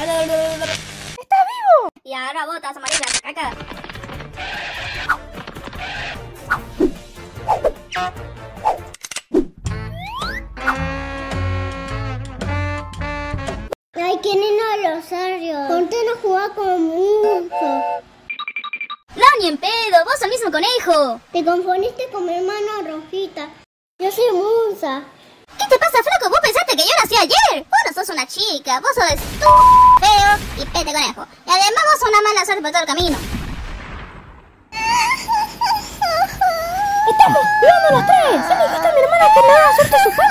¿Estás vivo? Y ahora botas amarillas, caca. Ay, qué nena Rosario. Ponte a jugar con mucho. No, ni en pedo, vos sos el mismo conejo. Te confundiste con mi hermana Rosita. Yo soy Musa. ¿Qué te pasa, flaco? ¿Vos pensaste que yo nací ayer? Vos no sos una chica, vos sos y pete conejo. Y además vos sos una mala suerte por todo el camino. ¡Estamos viendo los tres! ¿Sí dijiste a mi hermana que me va a